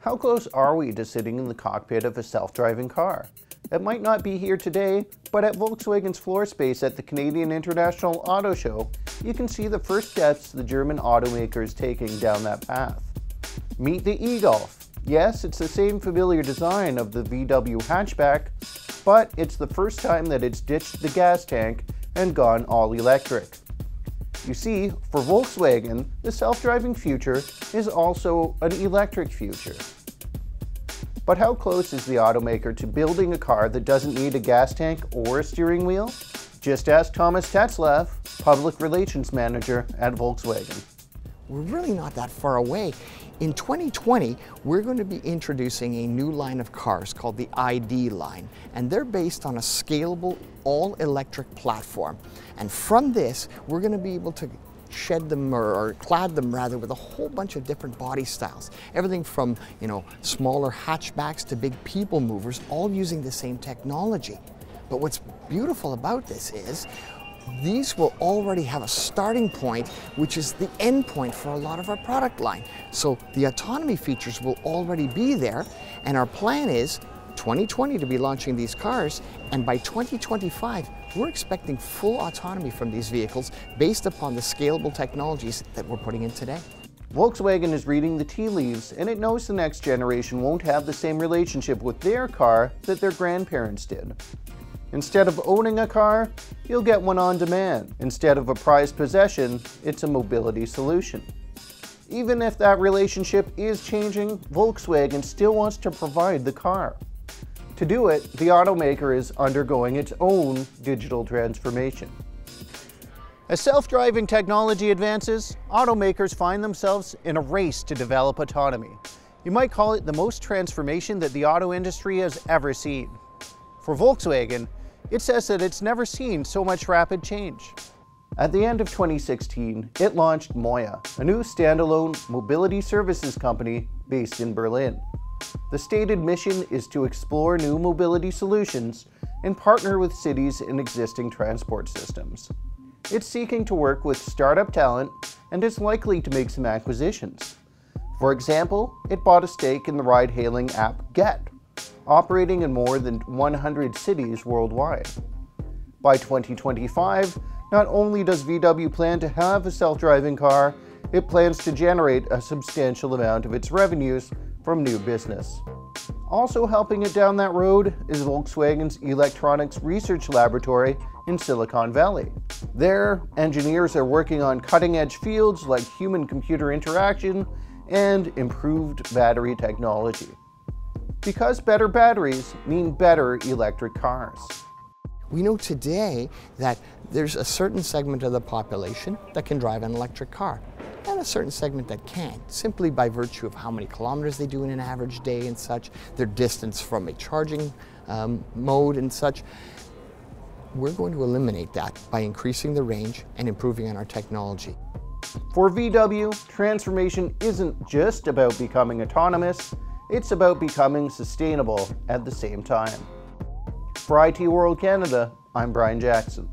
How close are we to sitting in the cockpit of a self-driving car? It might not be here today, but at Volkswagen's floor space at the Canadian International Auto Show, you can see the first steps the German automaker is taking down that path. Meet the e-Golf. Yes, it's the same familiar design of the VW hatchback, but it's the first time that it's ditched the gas tank and gone all electric. You see, for Volkswagen, the self-driving future is also an electric future. But how close is the automaker to building a car that doesn't need a gas tank or a steering wheel? Just ask Thomas Tetzlaff, Public Relations Manager at Volkswagen. We're really not that far away. In 2020, we're going to be introducing a new line of cars called the ID line, and they're based on a scalable all-electric platform. And from this, we're going to be able to shed them or, or, clad them rather with a whole bunch of different body styles. Everything from, you know, smaller hatchbacks to big people movers, all using the same technology. But what's beautiful about this is these will already have a starting point, which is the end point for a lot of our product line. So the autonomy features will already be there, and our plan is 2020 to be launching these cars, and by 2025, we're expecting full autonomy from these vehicles based upon the scalable technologies that we're putting in today. Volkswagen is reading the tea leaves, and it knows the next generation won't have the same relationship with their car that their grandparents did. Instead of owning a car, you'll get one on demand. Instead of a prized possession, it's a mobility solution. Even if that relationship is changing, Volkswagen still wants to provide the car. To do it, the automaker is undergoing its own digital transformation. As self-driving technology advances, automakers find themselves in a race to develop autonomy. You might call it the most transformation that the auto industry has ever seen. For Volkswagen, it says that it's never seen so much rapid change. At the end of 2016, it launched MOIA, a new standalone mobility services company based in Berlin. The stated mission is to explore new mobility solutions and partner with cities in existing transport systems. It's seeking to work with startup talent and is likely to make some acquisitions. For example, it bought a stake in the ride-hailing app Gett, operating in more than 100 cities worldwide. By 2025, not only does VW plan to have a self-driving car, it plans to generate a substantial amount of its revenues from new business. Also helping it down that road is Volkswagen's Electronics Research Laboratory in Silicon Valley. There, engineers are working on cutting-edge fields like human-computer interaction and improved battery technology because better batteries mean better electric cars. We know today that there's a certain segment of the population that can drive an electric car and a certain segment that can't, simply by virtue of how many kilometers they do in an average day and such, their distance from a charging um, mode and such. We're going to eliminate that by increasing the range and improving on our technology. For VW, transformation isn't just about becoming autonomous, it's about becoming sustainable at the same time. For IT World Canada, I'm Brian Jackson.